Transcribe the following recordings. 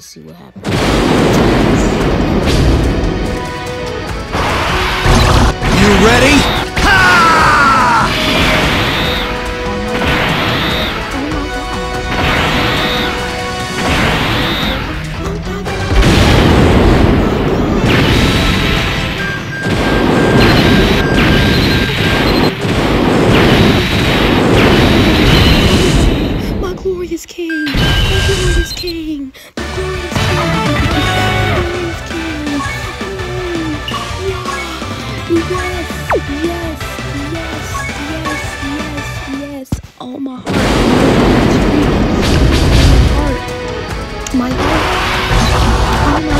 see what happens. You ready? My glorious king! My glorious king!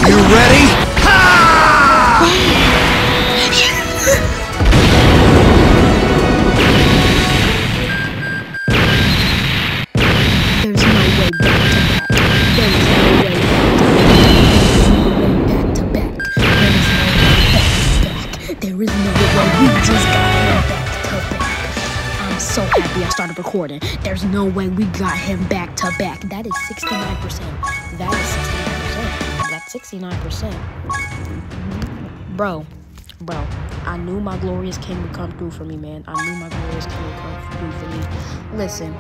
You ready? There is no way. We just got him back to back. I'm so happy I started recording. There's no way we got him back to back. That is 69%. That is 69%. That's 69%. Bro, bro, I knew my glorious king would come through for me, man. I knew my glorious king would come through for me. Listen.